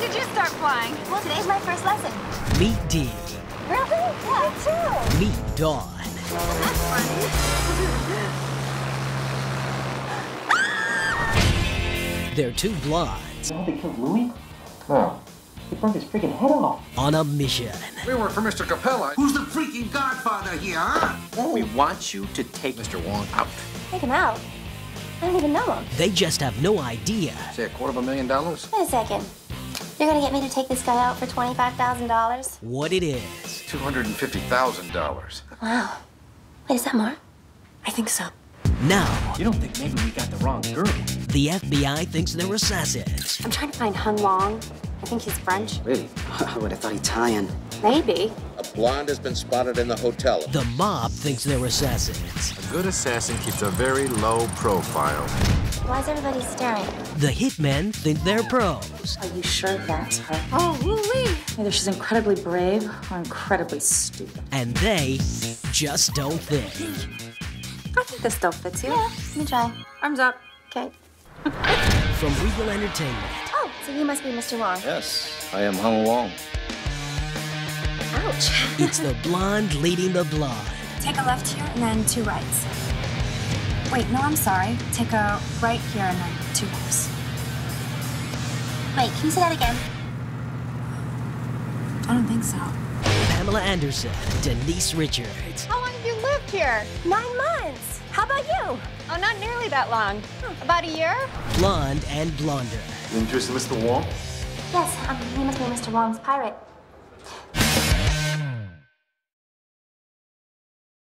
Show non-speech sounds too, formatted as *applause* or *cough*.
did you start flying? Well, today's my first lesson. Meet Dee. Really? Yeah, me too. Meet Dawn. That's funny. *laughs* They're two blondes You know they killed Louis? No. They burned his freaking head off. on a mission. We work for Mr. Capella. Who's the freaking godfather here, huh? We want you to take Mr. Wong out. Take him out. I don't even know him. They just have no idea Say a quarter of a million dollars? Wait a second. You're gonna get me to take this guy out for $25,000? what it is. $250,000. Wow. Wait, is that more? I think so. Now, You don't think maybe we got the wrong girl? the FBI thinks they're assassins. I'm trying to find Hung Wong. I think he's French. Really? I would have thought Italian. Maybe. A blonde has been spotted in the hotel. The mob thinks they're assassins. A good assassin keeps a very low profile. Why is everybody staring? The hitmen think they're pros. Are you sure that's her? Oh, woo-wee. Either she's incredibly brave or incredibly stupid. And they just don't think. I think this still fits you. Yeah, let me try. Arms up. Okay. From Regal Entertainment, Oh, so you must be Mr. Wong. Yes, I am Hung Wong. Ouch. it's the blonde leading the blonde. Take a left here and then two rights. Wait, no, I'm sorry. Take a right here and then two lefts. Wait, can you say that again? I don't think so. Pamela Anderson, Denise Richards, How long have you lived here? Nine months. How about you? Oh, not nearly that long. About a year? Blonde and Blonder. You interested in Mr. Wong? Yes, um, he must be Mr. Wong's pirate.